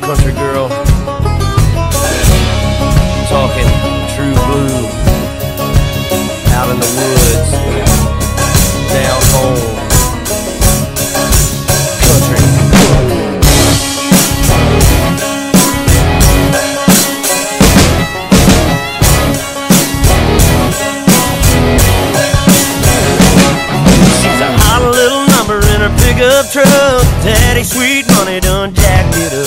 country girl. Pickup truck. Daddy sweet money done jacked it up.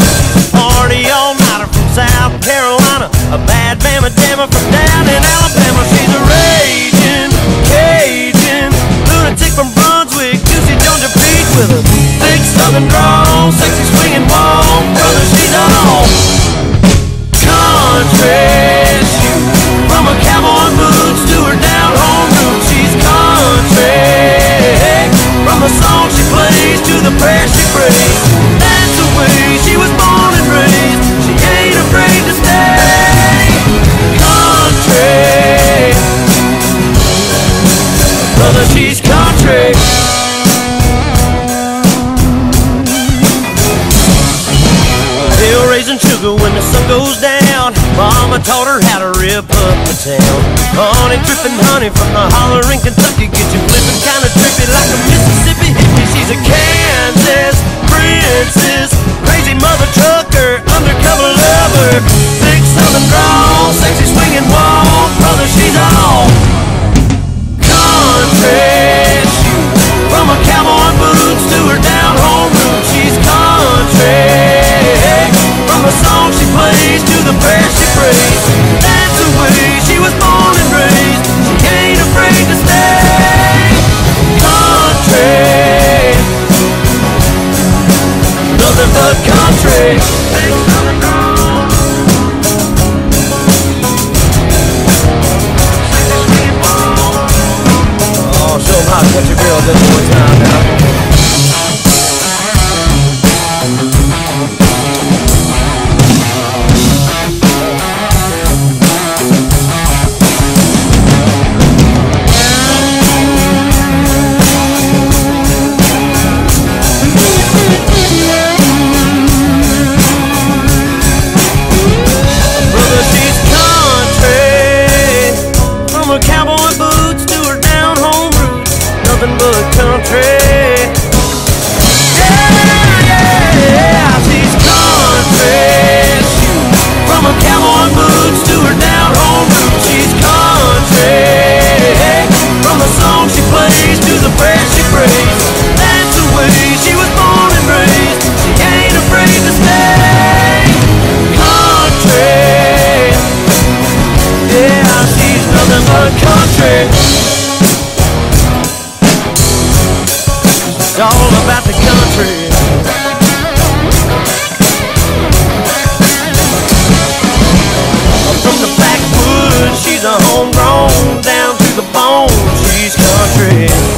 Party all nighter from South Carolina. A bad mama jammer from down in Alabama. She's a raging Cajun lunatic from Brunswick. Juicy Georgia Peach with a thick southern drawl. Sexy swinging ball. Raising sugar when the sun goes down. Mama taught her how to rip up the town. Honey dripping honey from the holler in Kentucky. Get you flipping kinda trippy like a Mississippi hippie. She's a Kansas princess. Country. Country. all about the country. From the backwoods, she's a homegrown, down to the bone, she's country.